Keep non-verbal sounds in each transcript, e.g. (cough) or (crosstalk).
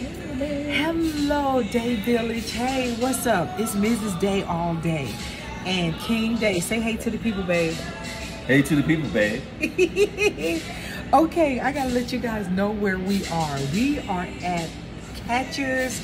Hello, Day Village. Hey, what's up? It's Mrs. Day all day. And King Day. Say hey to the people, babe. Hey to the people, babe. (laughs) okay, I gotta let you guys know where we are. We are at Catcher's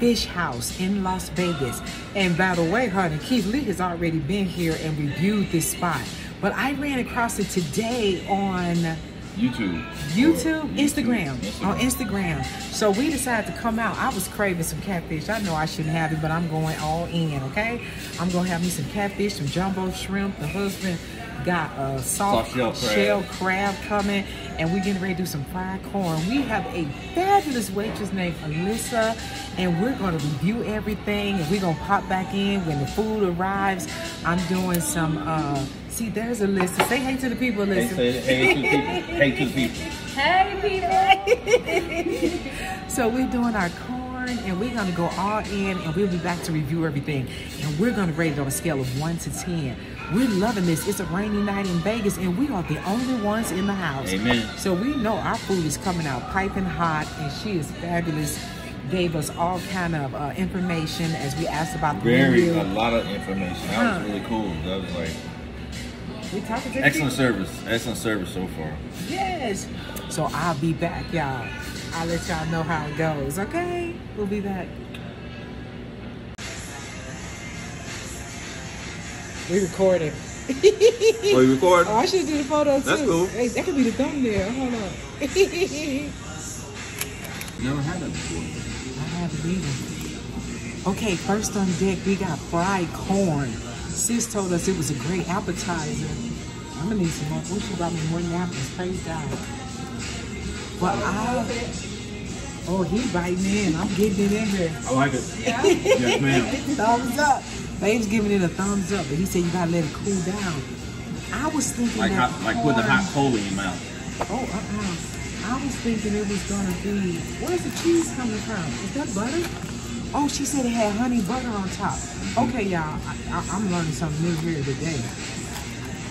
Fish House in Las Vegas. And by the way, honey, Keith Lee has already been here and reviewed this spot. But I ran across it today on YouTube. YouTube, Instagram, Instagram, on Instagram. So we decided to come out. I was craving some catfish. I know I shouldn't have it, but I'm going all in, okay? I'm gonna have me some catfish, some jumbo shrimp. The husband got a soft, soft shell, crab. crab. coming, and we're getting ready to do some fried corn. We have a fabulous waitress named Alyssa, and we're gonna review everything, and we're gonna pop back in when the food arrives. I'm doing some uh, See, there's a list. Say hey to the people, Alyssa. Hey, hey, to the people. Hey to the people. Hey, people. so we're doing our corn, and we're going to go all in, and we'll be back to review everything. And we're going to rate it on a scale of 1 to 10. We're loving this. It's a rainy night in Vegas, and we are the only ones in the house. Amen. So we know our food is coming out piping hot, and she is fabulous gave us all kind of uh, information as we asked about the Very, menu. a lot of information. That huh. was really cool. That was like we talking to Excellent service. Excellent service so far. Yes. So I'll be back, y'all. I'll let y'all know how it goes, okay? We'll be back. We recording. oh, you recording? Oh, I should do the photo too. That's cool. Hey, that could be the thumbnail. Hold on. Never had that before. I haven't either. Okay, first on deck, we got fried corn. Sis told us it was a great appetizer. I'm gonna need some more. Wish she brought me more napkins. Praise God. But I, oh, he biting in. I'm getting it in here. I like it. Yeah. yes, ma'am. (laughs) thumbs up. Babe's giving it a thumbs up, but he said you gotta let it cool down. I was thinking like that hot, like putting a hot coal in your mouth. Oh, uh-uh. I was thinking it was gonna be. Where's the cheese coming from? Is that butter? Oh, she said it had honey butter on top. Okay, y'all, I, am learning something new here today.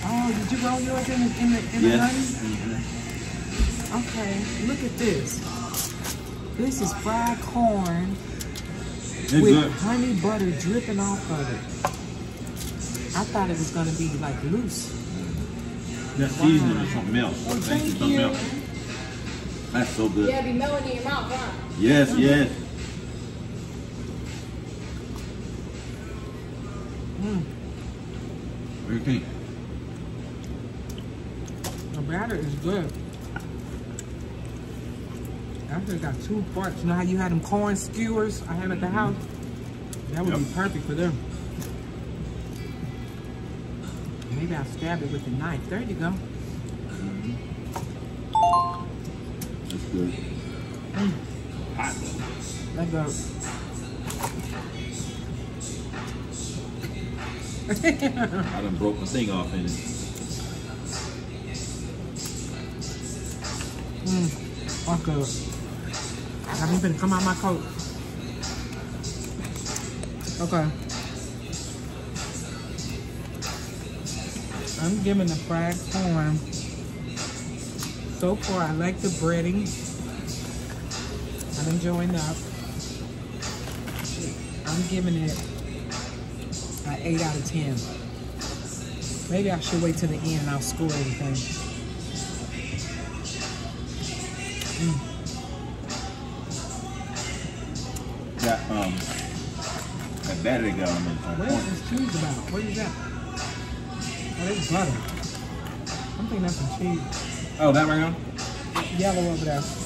Oh, did you roll yours in the, in the, in yes. the honey? Mm -hmm. Okay, look at this. This is fried corn it's with good. honey butter dripping off of it. I thought it was going to be like loose. That wow. seasoning is some milk. Oh, thank, thank you. Milk. That's so good. Yeah, be melting in your mouth, huh? Yes, mm -hmm. yes. Do you think? The batter is good. I just got two parts. You know how you had them corn skewers I had at the house? That would yep. be perfect for them. Maybe I'll stab it with a knife. There you go. Mm -hmm. That's good. Mm. Hot go. I done broke my thing off in it. Mm, okay. I haven't been come out my coat. Okay. I'm giving the fried corn. So far, I like the breading. I'm enjoying that. I'm giving it 8 out of 10. Maybe I should wait till the end and I'll score everything. Mm. That, um, that battery got on. What is this cheese about? What is that? Oh, that's butter. I'm thinking that's some cheese. Oh, that right now? Yellow over there.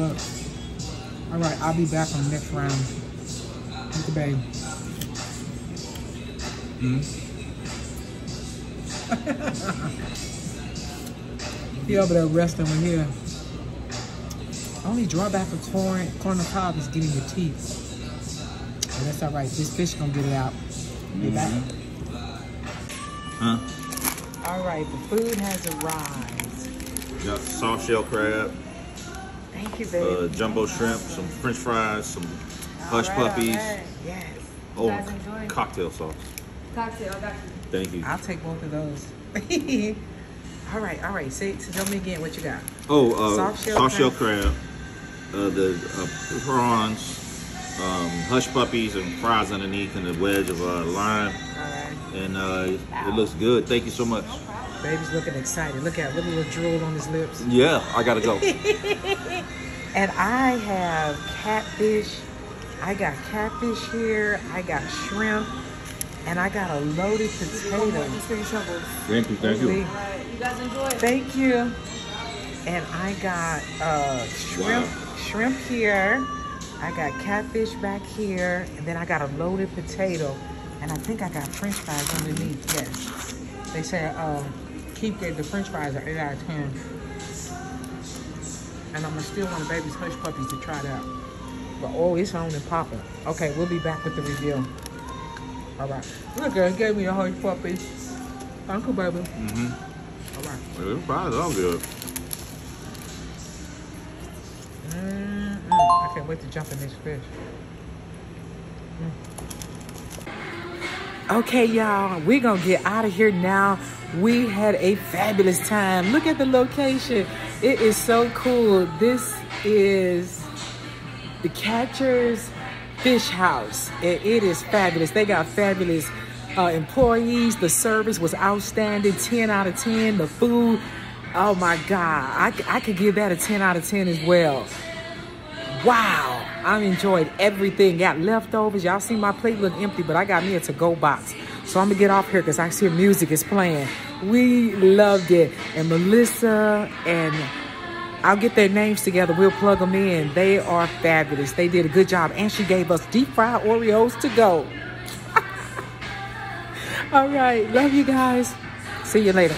That's good. All right, I'll be back on the next round with the babe. Mm hmm he over there resting with here. Only drawback of corn, corn on cob is getting your teeth. But that's all right. This fish gonna get it out. Be back. Huh? All right, the food has arrived. Got soft shell crab. Thank you, baby. Uh, jumbo shrimp, some french fries, some hush All right, all puppies. right. Yes. Oh, guys cocktail sauce. Cocktail, I got you. Thank you. I'll take both of those. (laughs) all right, all right. Say, so tell me again what you got. Oh, uh, Soft shell soft shell crab, uh, the uh, prawns, um, hush puppies, and fries underneath, and a wedge of uh, lime. All right. And uh, it looks good. Thank you so much. Baby's looking excited. Look at, look at little drool on his lips. Yeah, I gotta go. (laughs) And I have catfish. I got catfish here. I got shrimp. And I got a loaded potato. Just for your troubles. thank you, thank you. See? You guys enjoy. Thank you. And I got uh, shrimp, Wow. shrimp here. I got catfish back here, and then I got a loaded potato, and I think I got French fries underneath. Yes, they said um, keep the, the French fries are eight out of ten, and I'm gonna still want the baby's hush puppies to try that. But oh, it's on and popping. Okay, we'll be back with the review. All right. Look, girl, gave me a hush. Thank you, baby. Mm-hmm. All right. The fries are good. Mm-mm. I can't wait to jump in this fish. Mm. Okay, y'all, we're gonna get out of here now. We had a fabulous time. Look at the location. It is so cool. This is the Catcher's Fish House. And it is fabulous. They got fabulous uh, employees. The service was outstanding. 10 out of 10. The food, oh my God. I could give that a 10 out of 10 as well. Wow. I enjoyed everything. Got leftovers. Y'all see my plate look empty, but I got me a to-go box. So I'm gonna get off here because I see music is playing. We loved it. And Melissa and I'll get their names together. We'll plug them in. They are fabulous. They did a good job. And she gave us deep fried Oreos to go. (laughs) All right. Love you guys. See you later.